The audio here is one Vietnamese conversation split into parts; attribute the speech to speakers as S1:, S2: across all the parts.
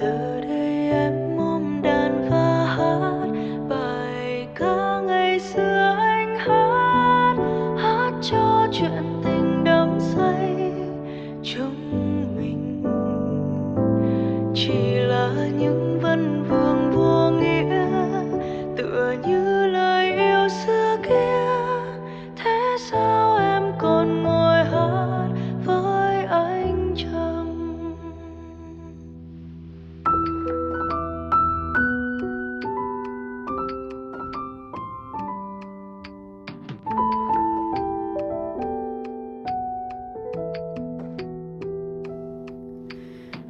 S1: giờ đây em ôm đàn và hát, bài ca ngày xưa anh hát hát cho chuyện tình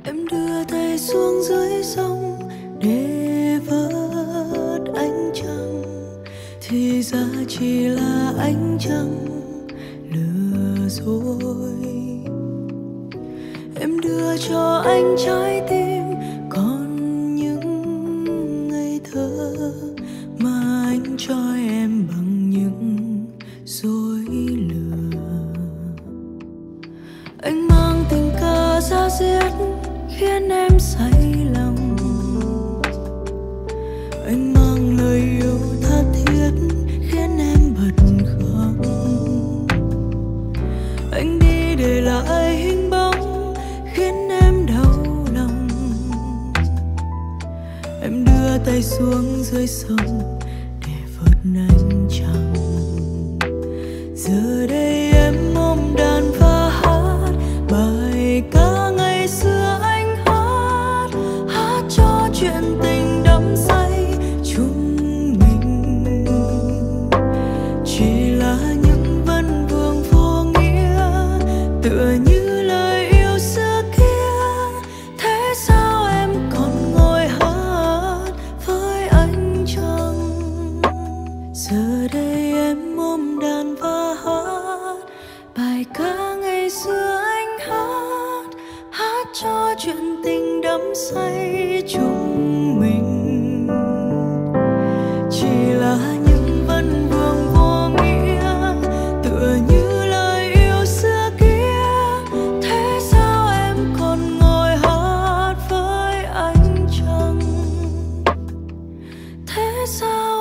S1: Em đưa tay xuống dưới sông để vớt ánh trăng. Thì ra chỉ là ánh trăng, lừa dối. Em đưa cho anh trái tim, còn những ngây thơ mà anh cho em bằng những dối lừa. Anh mang tình cờ ra giết khiến em say lòng. Anh mang lời yêu tha thiết khiến em bật khóc. Anh đi để lại hình bóng khiến em đau lòng. Em đưa tay xuống dưới sông để vượt này. Những vấn vương vô nghĩa, tựa như lời yêu xưa kia. Thế sao em còn ngồi hát với anh chăng giờ đây em ôm đàn và hát, bài ca ngày xưa anh hát. Hát cho chuyện tình đắm say chúng So.